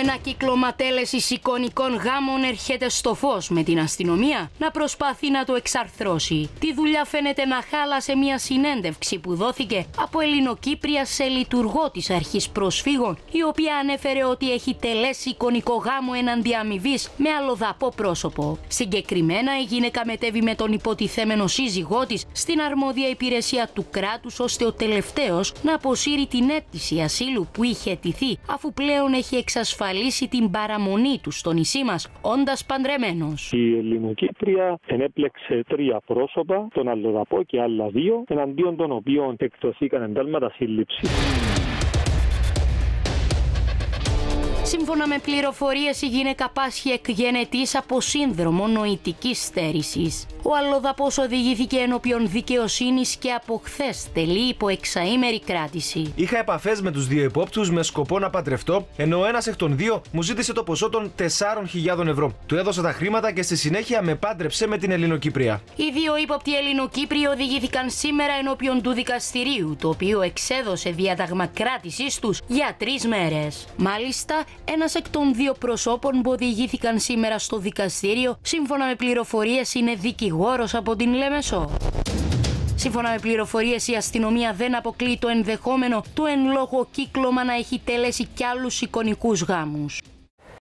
ένα κύκλωμα τέλεση εικονικών γάμων έρχεται στο φως με την αστυνομία να προσπαθεί να το εξαρθρώσει. Τη δουλειά φαίνεται να χάλασε μια συνέντευξη που δόθηκε από Ελληνοκύπρια σε λειτουργό της αρχής προσφύγων, η οποία ανέφερε ότι έχει τελέσει εικονικό γάμο εναντί αμοιβής με αλλοδαπό πρόσωπο. Συγκεκριμένα η γυναίκα μετέβη με τον υποτιθέμενο σύζυγό της στην αρμόδια υπηρεσία του κράτους ώστε ο τελευταίος να αποσύρει την αίτηση ασύλου που είχε αιτηθεί αφού πλέον έχει εξασφαλίσει την παραμονή τους στο νησί μας όντας παντρεμένος. Η Ελληνοκύπρια ενέπλεξε τρία πρόσωπα, τον Αλλοδαπό και άλλα δύο, εναντίον των οποίων εκδοθήκαν εντάλματα σύλληψης. Σύμφωνα με πληροφορίες, η γυναίκα πάσχει εκγενετή από σύνδρομο νοητικής στέρησης. Ο αλλοδαπός οδηγήθηκε ενώπιον δικαιοσύνης και από χθες τελεί υπό εξαήμερη κράτηση. Είχα επαφές με τους δύο υπόπτους με σκοπό να παντρευτώ, ενώ ένας εκ των δύο μου ζήτησε το ποσό των 4.000 ευρώ. Του έδωσα τα χρήματα και στη συνέχεια με πάντρεψε με την Ελληνοκύπρια. Οι δύο ύποπτοι Ελληνοκύπριοι οδηγήθηκαν σήμερα ενώπιον του δικαστηρίου, το οποίο εξέδωσε διάταγμα κράτησή τους για τρεις μέρες. Μάλιστα, ένας εκ των δύο προσώπων που οδηγήθηκαν σήμερα στο δικαστήριο, σύμφωνα με πληροφορίες, είναι δικηγόρος από την Λέμεσο. Σύμφωνα με πληροφορίες, η αστυνομία δεν αποκλείει το ενδεχόμενο του εν λόγω κύκλωμα να έχει τελέσει κι άλλους εικονικούς γάμους.